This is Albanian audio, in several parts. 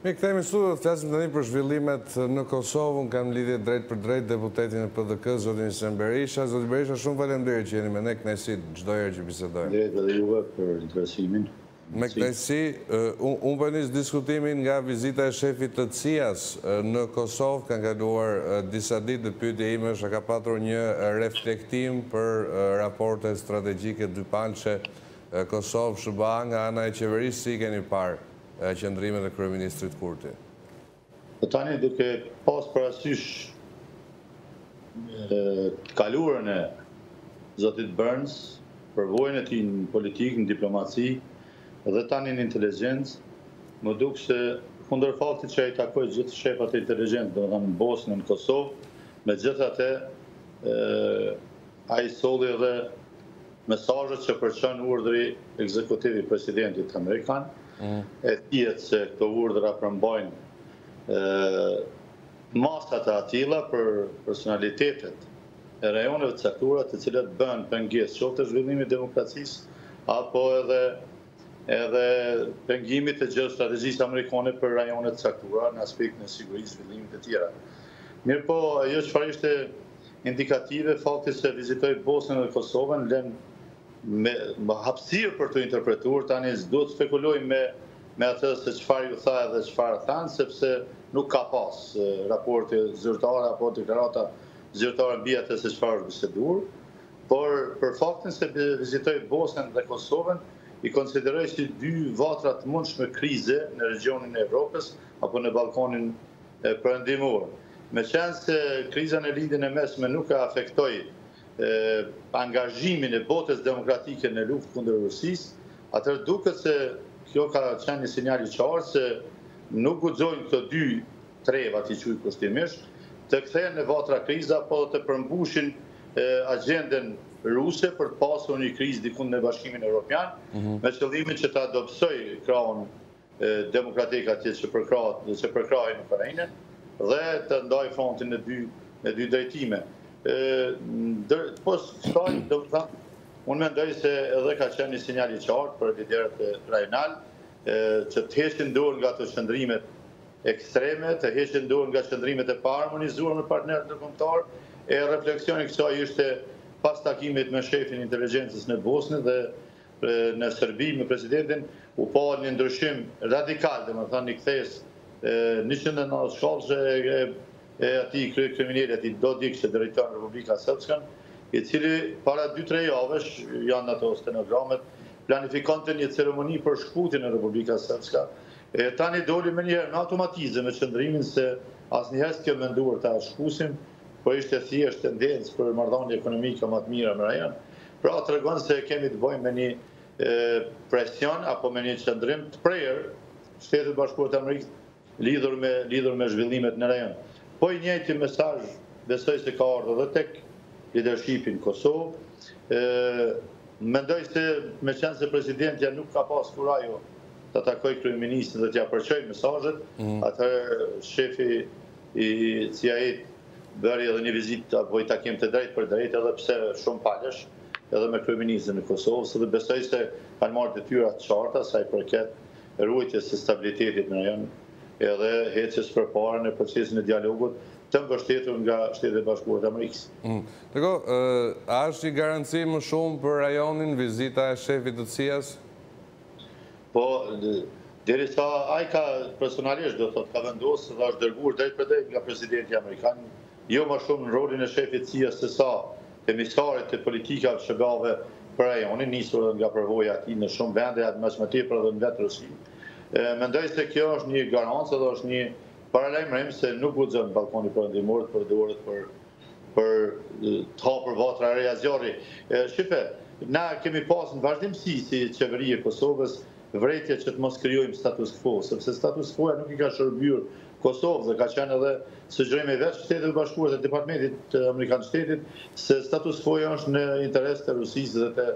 Rikthehemi në studio të flasim tani për zhvillimet në Kosovë, unë kam lidhje drejtpërdrejt deputetin e PDK, zotin Hisen Berisha. Zoti Berisha, shumë faleminderit që jeni me ne, kënaqësi çdo herë që bisedojmë. Faleminderit edhe juve për interesimin. Me kënaqësi. Unë po e nis diskutimin nga vizita e shefit të CIA-s në Kosovë. Kanë kaluar disa ditë dhe pyetja ime është a ka patur një reflektim për raportet strategjike dypalëshe Kosovë-SHBA nga ana e qeverisë, si i keni parë qëndrimet e kryeministrit Kurti? Dhe tani duke pas parasysh të kaluarën e zotit Burns, përvojën e tij në politikë, në diplomaci dhe tani në inteligjencë, më duk se përkundër faktit që ai takoi gjithë shefat e inteligjencës, domethënë në Bosnë e në Kosovë, megjithatë ai solli edhe, Mesazhet që përçon urdhri ekzekutiv i presidentit amerikan, e dihet se këto urdhra përmbajnë masa të atilla për personalitetet e rajoneve të caktuara të cilat bëhen pengesë qoftë zhvillimit të demokracisë apo edhe edhe pengimit të gjeostrategjisë amerikane për rajone të caktuara në aspektin e sigurisë, zhvillimit etj. Mirëpo ajo çfarë ishte indikative, fakti se vizitoi Bosnjën dhe Kosovën lënë hapësirë për t'u interpretuar. Tani s'duhet të spekulojmë me me atë se çfarë ju tha edhe çfarë thanë, sepse nuk ka pas raporte zyrtare apo deklarata zyrtare mbi atë se çfarë është biseduar. Por për faktin se vizitoi Bosnjën dhe Kosovën, i konsideroj si dy vatra të mundshme krize në regjionin e Evropës apo në Ballkanin Perëndimor. Meqenëse kriza në Lindjen e Mesme nuk e afektoi angazhimin e botës demokratike në luftë kundër Rusisë, atëherë duket se kjo ka qenë një sinjal i qartë se nuk guxojnë këto dy treva, t'i quaj kushtimisht, të kthehen në vatra krize apo të përmbushin agjendën ruse për të pasur një krizë diku në Bashkimin Evropian, me qëllimin që ta dobësojë krahun demokratik atje që përkrahin Ukrainën dhe të ndajë frontin në dy në dy drejtime. Po ashtu, domethënë, unë mendoj se edhe ka qenë një sinjal i qartë për liderët rajonalë që të heqin dorë nga këto qëndrimet ekstreme, të heqin dorë nga qëndrimet e paharmonizuar me partnerët ndërkombëtar, e refleksion i kësaj ishte pas takimit me shefin e inteligjencës në Bosnë dhe Në Serbi me presidentin u pa një ndryshim radikal, domethënë një kthesë njëqind e tetëdhjetë shkallëshe e atij kryekrimineli, atij Dodik që drejton Republika Sërpskën, i cili para dy-tre javësh, janë ato stenogramet, planifikonte një ceremoni për shkputjen e Republika Sërpska, e tani doli menjëherë me automatizëm me qëndrimin se asnjëherë s'kem menduar ta shkëpusim, Po ishte thjesht tendencë për marrëdhënie ekonomike më të mira në rajon. Pra tregon se kemi të bëjmë me një presion apo me një qëndrim të prerë të Shteteve të Bashkuara të Amerikës lidhur me lidhur me zhvillimet në rajon. Po i njëjti mesazh besoj se ka ardhur edhe tek lidershipi në Kosovë. Mendoj se meqenëse presidentja nuk ka pas kurajo ta takojë kryeministrin dhe t'ia përçojë mesazhet, atëherë shefi i CIA-s bëri edhe një vizitë apo i takim të drejtpërdrejtë edhe pse shumëpalësh edhe me kryeministrin e Kosovës dhe besoj se kanë marrë detyra të qarta sa i përket ruajtjes së stabilitetit në rajon edhe ecjes përpara në procesin e dialogut të mbështetur nga Shtetet e Bashkuara të Amerikës. Ndërkohë, a është një garanci më shumë për rajonin vizita e shefit të CIA-s? Po, deri sa ai ka personalisht, do të thotë, ka vendosur dhe është dërguar drejtpërdrejt nga presidenti amerikan, jo më shumë në rolin e shefit të CIA-s sa të emisarit të politikave të SHBA-ve për rajonin, nisur edhe nga përvoja e tij në shumë vende, mos më tepër edhe në vetë Rusi. Mendoj se kjo është një garancë dhe është një paralajmërim se nuk guxon Ballkani Perëndimor të përdoret për për të hapur vatra të reja zjarri. Shqipe, na kemi pas në vazhdimësi si qeveri e Kosovës vrejtje që të mos krijojmë status quo, sepse status quo-ja nuk i ka shërbyer Kosovës dhe ka qenë edhe sugjerim i vetë Shteteve të Bashkuara dhe Departmentit Amerikan të Shtetit se status quo-ja është në interes të Rusisë dhe të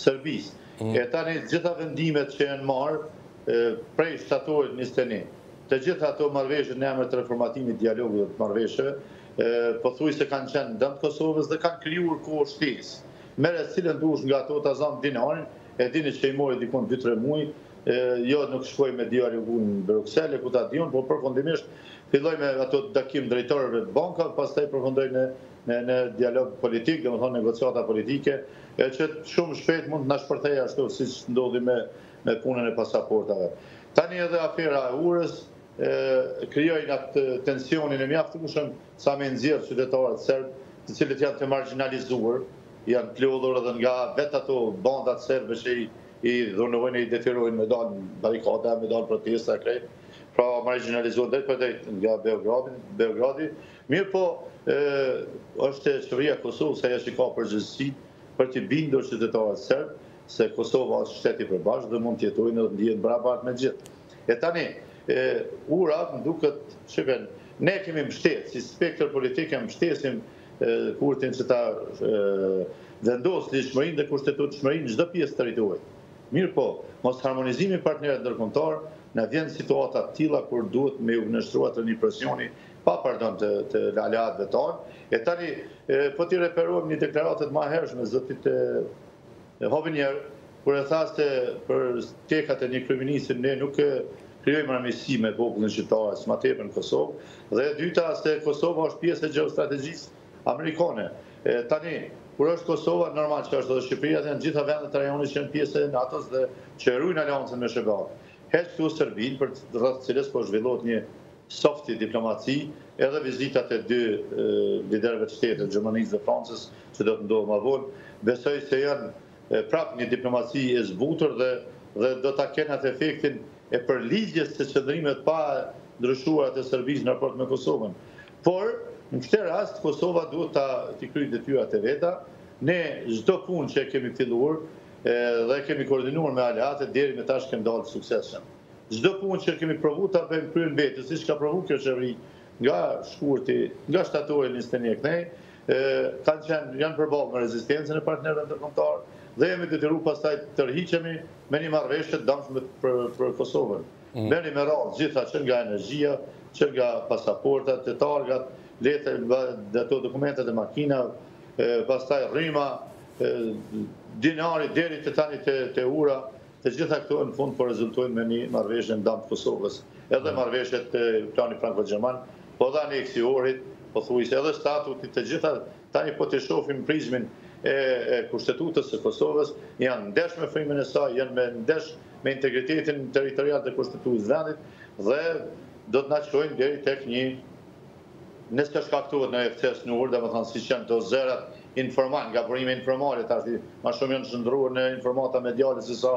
Serbisë. Mm. E tani gjitha vendimet që janë marë prej shtatorit 21, të gjitha ato marveshët në emër të riformatimit të dialogut dhe të marveshëve, pothuajse kanë qenë në dëm të Kosovës dhe kanë krijuar kohë shtesë. Merre cilën dush nga ato ta zëmë dinarin, e dini që i mori dikun dy tre muaj, jo nuk shkoj me dialogu në Bruksel e ku ta di unë, por përfundimisht filloi me ato takime të drejtorëve të bankave, pastaj përfundoi në në dialog politik, domethënë negociata politike, e që shumë shpejt mund të na shpërthejë ashtu siç ndodhi me me punën e pasaportave. Tani edhe afera e urës, krijojnë atë tensionin e mjaftueshëm sa me nxjerrë qytetarët serbë, të cilët janë të margjinalizuar, janë lodhur edhe nga vetë ato bandat serbe që i dhunojnë e i detyrojnë me dalë në barrikada, me dalë protesta krejt. Pra margjinalizuar drejtpërdrejt nga Beogradi, Beogradi. Mirëpo, është e qeveria e Kosovës ajo që ka përgjegjësi për të bindur qytetarët serbë se Kosova është shtet i përbashkët dhe mund të jetojnë dhe ndihen barabartë me gjithë. E tani, ura, më duket, si ne kemi mbështetë, si spektër politik e mbështesim Kurtin që ta vendosë ligjshmërinë dhe kushtetutshmërinë në çdo pjesë të territorit. Mirëpo, mosharmonizimi partnerët ndërkombëtarë na vjen në situata të tilla kur duhet me iu nënshtruar një presioni pa pardon të aleatëve tanë. E tani, po t'i referohem një deklarate të mëhershme zotit Escobar një herë, kur e tha se për tekat e një kryeministri ne nuk krijojmë armiqësi me popullin shqiptar, aq më tepër në Kosovë, dhe e dyta se Kosova është pjesë e gjeostrategjisë amerikane. E tani, kur është Kosova, normal që është edhe Shqipëria dhe janë gjitha vendet e rajonit që janë pjesë e NATO-s dhe që e ruajnë aleancën me SHBA-në. Heq këtu Serbinë, përreth të cilës po zhvillohet një soft diplomaci, edhe vizitat e dy liderëve të shtetit, Gjermanisë dhe Francës, që do të ndodhë më vonë, besoj se janë prapë një diplomaci e zbutur dhe dhe do ta kenë atë efektin e përligjjes së qëndrimeve të pandryshuara të Serbisë në raport me Kosovën. Por, në këtë rast Kosova duhet ta t'i kryjë detyrat e veta. Ne çdo punë që e kemi filluar dhe e kemi koordinuar me aleatët deri me tash kemi dalë të suksesshëm. Çdo punë që kemi provu ta bëjmë krye në vete, siç ka provu kjo qeveri nga shkurti, nga shtatori njëzet e një e këtej, kanë qenë, janë përballë me rezistencën e partnerëve ndërkombëtarë dhe jemi detyruar pastaj të tërhiqemi me një marrëveshje të dëmshme për Kosovën. Merri me radhë gjitha që nga energjia, që nga pasaportat e targat, letër, ato dokumentet e makinave, pastaj rryma, dinari deri te tani te ura, Të gjitha këto në fund po rezultojnë me një marrëveshje në dëm të Kosovës. Edhe marrëveshjet e Planit Franko-Gjerman, po edhe aneksi Ohrit, pothuajse edhe Statuti, të gjitha tani po t'i shohim në prizmën e Kushtetutës së Kosovës, janë ndesh me frymën e saj, janë me ndesh me integritetin territorial të Kushtetutës së vendit dhe do të na çojnë deri tek një Nëse shkaktohet ndonjë eksces në urë, domethënë siç janë këto zërat informalë, nga burime informale tash, ma shumë janë shndërruar në informata mediale se sa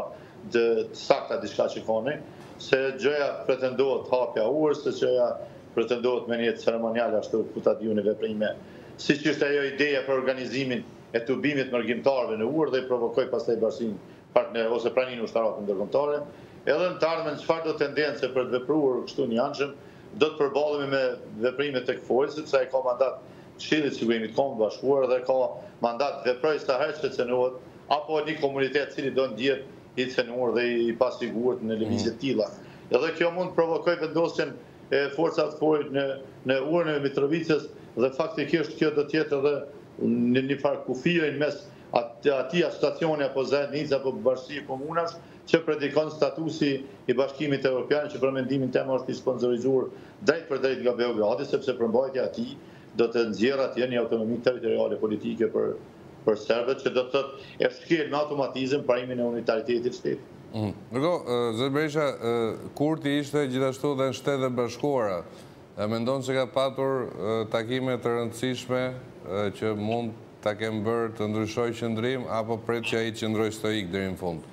të sakta diçka që ka ne, se gjoja pretendohet hapja urës, se gjoja pretendohet me një ceremonial ashtu ku ta di unë veprime, siç ishte ajo ideja për organizimin e tubimit mërgimtarëve në urë dhe i provokoi pastaj bashkinë partner ose praninë ushtarake ndërkombëtare, edhe në të ardhmen çfarëdo tendence për të vepruar kështu njëanshëm, do të përballemi me veprime të KFOR-it, sepse ai ka mandat të Këshillit të Sigurimit të Kombeve të Bashkuara dhe ka mandat të veprojë sa herë që cenohet, apo një komunitet cilido ndjehet i cenuar dhe i pasigurt në lëvizje të tilla. Edhe kjo mund të provokojë vendosjen e forcave të KFOR-it në në urën e Mitrovicës dhe faktikisht kjo do të jetë edhe një një farë kufiri në mes atij asociacioni apo zajednicë apo bashkësi komunash që predikon statuti i Bashkimit Evropian që për mendimin tem është i sponsorizuar drejtpërdrejt nga Beogradi sepse përmbajtja e atij do të nxjerrë atje një autonomi territoriale politike për për serbët që do të thotë e shkel me automatizëm parimin e unitaritetit të shtetit. Ndërkohë, zoti Berisha, Kurti ishte gjithashtu dhe në Shtetet e Bashkuara. A mendon se ka patur takime të rëndësishme që mund ta kenë bërë të ndryshojë qëndrim apo pret që ai të qëndrojë stoik deri në fund?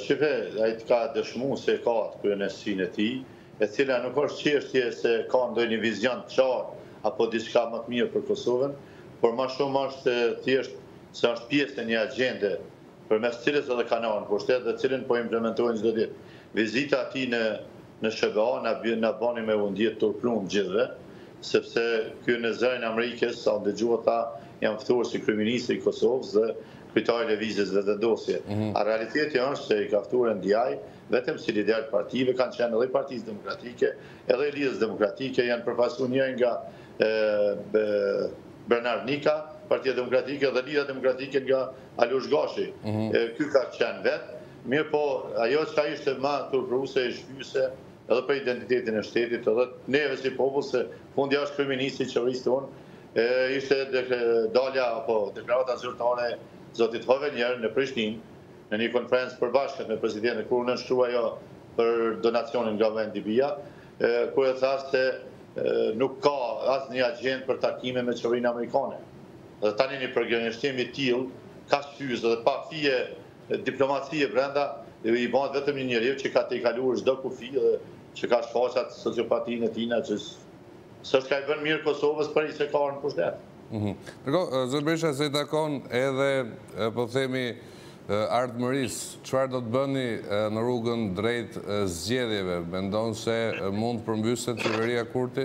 Shife, ai e ka dëshmu se e ka atë kryeneçësinë e tij, e cila nuk është çështje se ka ndonjë vizion të qartë apo diçka më të mirë për Kosovën, por më shumë është thjesht se është pjesë e një agjende përmes të cilës edhe ka ardh në pushtet dhe të cilën po e implementon çdo ditë. Vizita e tij në Në SHBA na na bani me u ndje turpshëm të gjithëve, sepse ky në Zërin e Amerikës, sa dëgjova tha, jam ftuar si kryeministër i Kosovës dhe kryetar i Lëvizjes Vetëvendosje. A realiteti është se i ka ftuar NDI vetëm si liderë të partive, kanë qenë edhe i Partisë Demokratike, edhe i Lidhjes Demokratike, janë përfaqësuar njëri nga Bernard Nikaj, Partia Demokratike dhe Lidhja Demokratike nga Alush Gashi. Ky ka qenë vetë. Mirëpo, ajo çka ishte më turpëruese e shqyese edhe për identitetin e shtetit, edhe neve si popull, se fundja është kryeministri i qeverisë tonë, ishte dalja apo deklarata zyrtare e zotit Hovenier në Prishtinë, në një konferencë të përbashkët me presidenten, kur u nënshkrua ajo për donacionin nga vendi bija, ku e tha se nuk ka asnjë agjendë për takime me qeverinë amerikane. Dhe tani një përgënjeshtrim i tillë, kaq fyes dhe pa fije Diplomacie brenda i bëhet vetëm një njeriu që ka tejkaluar çdo kufi dhe që ka shfaq atë sociopatinë e tina që s'është kah i bën mirë Kosovës prej se ka ardhur në pushtet. Ndërkohë, zoti Berisha sa i takon edhe po të themi ardhmërisë, çfarë do të bëni në rrugën drejt zgjedhjeve? Mendon se mund të përmbyset Qeveria Kurti?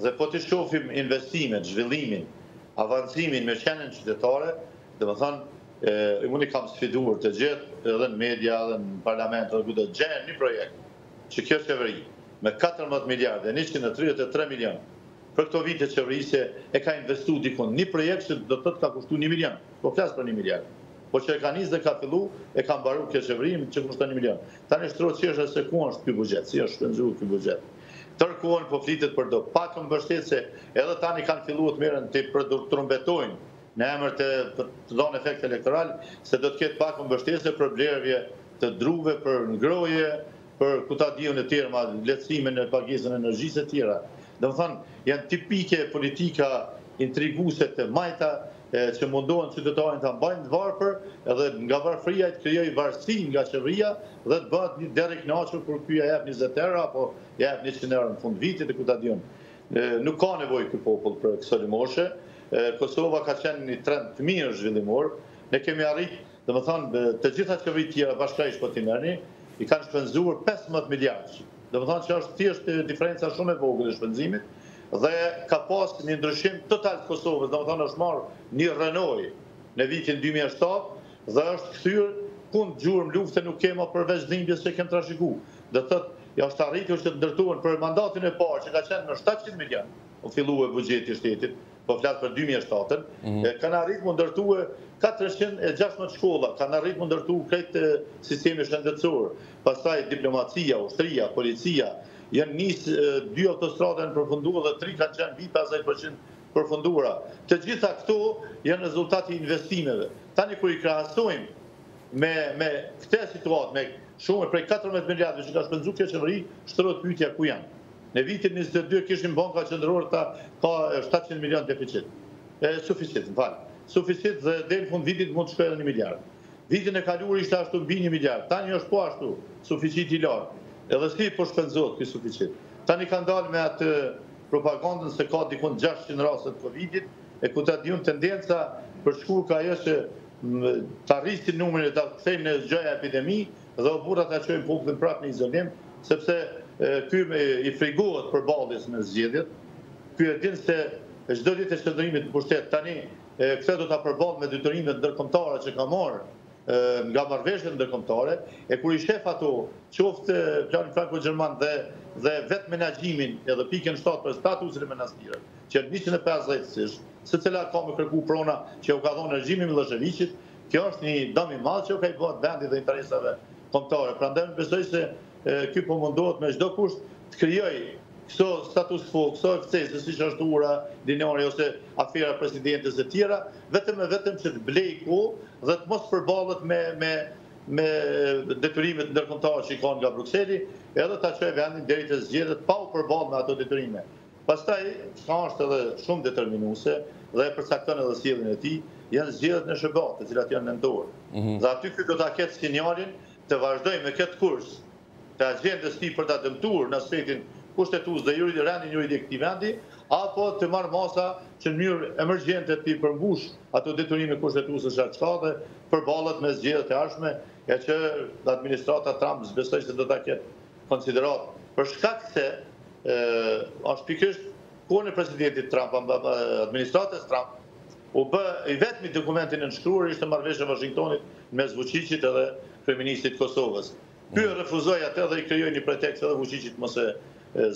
Dhe po të shohim investimet, zhvillimin, avancimin mirëqenien qytetare, domethënë unë i kam sfiduar të gjithë, edhe në media, edhe në parlament, edhe kudo, të gjejnë një projekt që kjo qeveri me katërmbëdhjetë miliardë e njëqind e tridhjetë e tre milionë për këto vite qeverisje e ka investu dikund, një projekt që do të thotë ka kushtu një milion, s'po flas për një miliard, po që e ka nis dhe ka fillu, e ka mbaru kjo qeveri që kushton një milion. Tani shtrohet çështja se ku është ky buxhet, si është shpenzu ky buxhet. Tërë kohën po flitet për do pako mbështetëse edhe tani kanë filluar të mirren të trumbetojnë në emër të për të dhanë efekt elektoral se do të ketë pako mbështetëse për blervje të druve për ngrohje për ku ta di unë e të merr me lehtësime në pagesën e energjisë e tjera. Domethënë janë tipike politika intriguse të majta që mundohen qytetarin ta mbajnë të varfër dhe nga varfëria ai të krijojë varësi nga qeveria dhe të bëhet një derr i kënaqur kur ky ia jep njëzet euro apo ia jep njëqind euro në fund vitit e ku ta di unë. Nuk ka nevojë ky popull për këso lëmoshe. Kosova ka qenë në një trend të mirë zhvillimor. Ne kemi arrit Domethënë, të gjitha qeveritë tjera bashkërisht po t'i merrni, i kanë shpenzuar pesëmbëdhjetë miliardë, domethënë që është thjesht diferenca shumë e vogël e shpenzimit dhe ka pas një ndryshim total të Kosovës, domethënë është marrë një rrenojë në vitin dy mijë e shtatë dhe është kthyer kund gjurmë lufte nuk ke më përveç dhimbjes që kemi trashëguar. Do të thotë, është arritur që të ndërtohen për mandatin e parë që ka qenë me shtatëqind milionë u fillu buxheti i shtetit, po flas për dy mijë e shtatën, kanë arrit me u ndërtu 416 shkolla, kanë arrit me u ndërtu krejt sistemi shëndetësor, pastaj diplomacia, ushtria, policia, janë nis dy autostrada janë përfunduar dhe tri kanë qenë mbi pesëdhjetë për qind përfunduara. Të gjitha këto janë rezultat i investimeve. Tani kur i krahasojmë me me këtë situatë, shumë prej katërmbëdhjetë miliardëve që ka shpenzu kjo qeveri, shtrohet pyetja ku janë? Në vitin njëzet e dy kishim, banka qendrore tha ka shtatëqind milionë deficit, suficit, më fal, suficit dhe deri në fund vitit mund të shkojë edhe një miliard. Vitin e kaluar ishte ashtu mbi një miliard, tani është po ashtu, suficit i lartë. Edhe si po shpenzohet ky suficit? Tani kanë dalë me atë propagandën se ka dikund gjashtëqind raste të Covidit e ku ta di unë tendenca po shkon kah ajo që ta rrisin numrin e ta kthejnë në gjoja epidemi, Dhe o burra ta çojmë popullin prapë në izolim, sepse ky i frigohet përballjes me zgjedhjet, ky e din se çdo ditë e qëndrimit në pushtet tani këtë do ta përballë me detyrimet ndërkombëtare që ka marrë nga marrëveshjet ndërkombëtare, e kur i shef ato, qoftë planin franko-gjerman dhe vetëmenaxhimin edhe pikën shtatë për statusin e manastireve, që janë njëqind e pesëdhjetë sish, secila ka me kërku prona që u ka dhënë regjimi i Millosheviqit, Kjo është një dam i madh që po i bëhet vendit dhe interesave kombëtare. Prandaj unë besoj se ky po mundohet me çdo kusht të krijojë këso status quo, këso ekscese siç është euro-dinari ose afera e presidentes e tjera, vetëm e vetëm që të blejë kohë dhe të mos përballet me me me detyrimet ndërkombëtare që i ka nga Brukseli, edhe ta çojë vendin deri te zgjedhjet pa u përballë me ato detyrime. Pastaj, çka është edhe shumë determinuese dhe e përcakton edhe sjelljen e tij, janë zgjedhjet në SHBA, të cilat janë në nëntor. Dhe aty ky do ta ketë sinjalin të vazhdojë me këtë kurs të axhendës së tij për ta dëmtuar në aspektin kushtetues dhe juridik, rendin juridik të këtij vendi, apo të marrë masa që në mënyrë emergjente t'i përmbushë ato detyrime kushtetuese që i ka dhe të përballet me zgjedhjet e ardhshme, e që administrata Trump besoj se do ta ketë konsideratë për shkak se është pikërisht kohën e presidentit Trump apo administratës Trump u bë i vetmi dokument i nënshkruar ishte marrëveshja e Washingtonit mes Vuçiqit edhe kryeministrit të Kosovës. Ky e refuzoi atë dhe i krijoi një pretekst edhe Vuçiqit mos e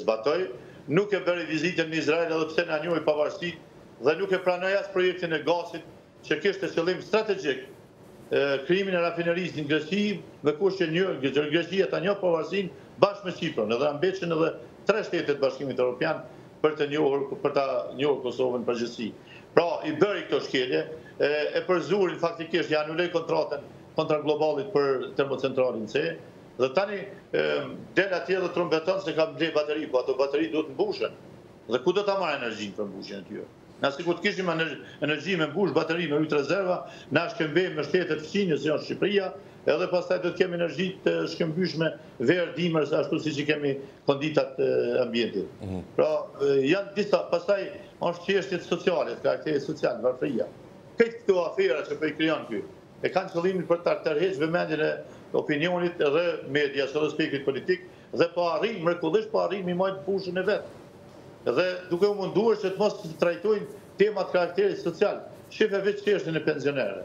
zbatojë. Nuk e bëri vizitën në Izrael edhe pse na njohu pavarësinë dhe nuk e pranoi as projektin e gazit që kishte qëllim strategjik krijimin e rafinerisë në Greqi dhe kusht që edhe Greqia ta njohë pavarësinë bashkë me Qipron edhe mbeteshin edhe tre shtete të Bashkimit Europian për të njohur për ta njohur Kosovën në përgjithësi. Pra i bëri këto shkelje, e, e përzurin faktikisht, ia anuloi kontratën Contour Globalit për termocentralin C, dhe tani e, del atje dhe trumbeton se ka ble bateri, po ato bateri duhet të mbushen. Dhe ku do ta marrë energjinë për mbushjen e tyre? Na sikur të kishim energji me mbush bateri me ujë të rezervave, ta shkëmbejmë me shtetet fqinje siç është Shqipëria, edhe pastaj do të kemi energji të shkëmbyeshme verë, dimër, ashtu siç i kemi konditat e ambientit. Pra, janë disa, pastaj edhe çështjet sociale, të karakterit social, varfëria. Krejt këto afera që po i krijon ky, e kanë qëllimin për ta tërheq vëmendjen e opinionit edhe medias edhe spektrit politik Dhe po arrin, mrekullisht po arrin me i majtë në fushën e vet. Dhe duke u munduar që të mos trajtojnë tema të karakterit social. Shihe veç çështjen e pensionerëve.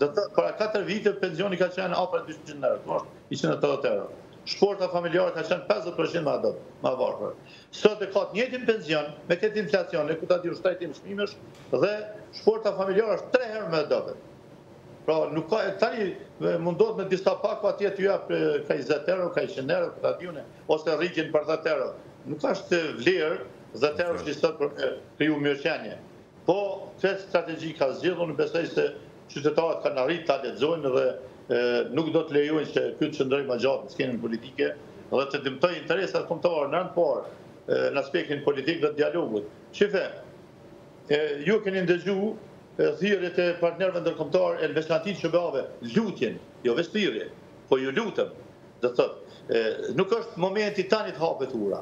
Do të thotë, para katër viteve pensioni ka qenë afër dyqind euro, tani është njëqind e tetëdhjetë euro. Shporta familjare ka qenë pesëdhjetë për qind më e dobët, më e varfër. Sot e ka të njëjtin pension, me këtë inflacion, e ku ta di unë shtrenjtim çmimesh, dhe shporta familjare është tre herë më e dobët. Pra nuk ka, tani mundohet me disa pako atje t'u japë kaq 10 euro, kaq 100 euro, ku ta di unë, ose rritjen për 10 euro. Nuk është vlerë 10 euroshi sot për me kriju mirëqenie. Po këtë strategji ka zgjedhë, unë besoj se qytetarët kanë arrit ta lexojnë dhe nuk do të lejojnë që ky të qëndrojë më gjatë në skenën politike dhe të dëmtojë interesat kombëtare në rend të parë në aspektin politik dhe dialogut. Shife, Ju keni ndëgju thirrjet e partnerëve ndërkombëtar e në veçanti SHBA-ve, lutjen, jo veç thirrje, po ju lutem, do të thotë, nuk është momenti tani të hapet ura,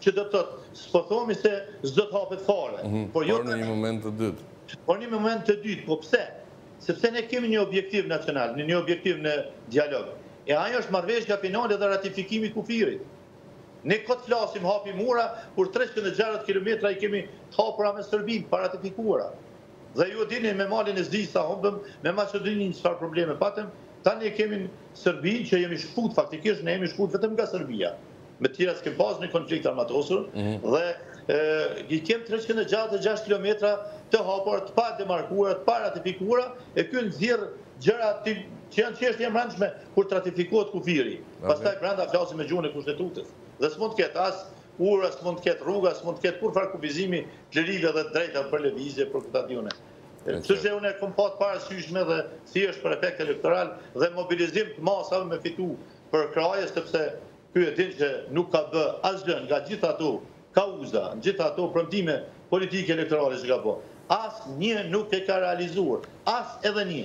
që do të thotë, s'po themi se s'do të hapet fare, por jo tani. Por në një moment të dytë. Por në një moment të dytë, po pse? Sepse ne kemi një objektiv nacional, një objektiv në dialog, e ai është marrëveshja finale dhe ratifikimi i kufirit. Ne kot flasim hapim ura kur treqind e gjashtëdhjetë kilometra i kemi të hapura me Serbinë të paratifikuara dhe ju e dini me Malin e Zi sa humbëm me Maqedoninë çfarë probleme patëm tani e kemi Serbinë që jemi shkput faktikisht ne jemi shkput vetëm nga Serbia me të tjerat s'kem pas një konflikt armatosur dhe i kem treqind e gjashtëdhjetë e gjashtë kilometra të hapura të pa demarkuara të pa ratifikuara e ky nxjerr gjëra që janë çështje e brendshme Kur të ratifikohet kufiri, pastaj brenda flasim me gjuhën e Kushtetutës. Dhe s'mund të ketë as ura, s'mund të ketë rruga, s'mund të ketë kurrfarë kufizimi të lirive dhe të drejtave për lëvizje, për këta e di unë. Kështu që unë e kam pa të paarsyeshme dhe thjesht për efekt elektoral dhe mobilizim të masave me fitu përkrahje sepse ky e din që nuk ka bë asgjë nga gjithë ato kauza, gjithë ato premtime politike elektorale që ka bë. Asnjë nuk e ka realizuar. As edhe një.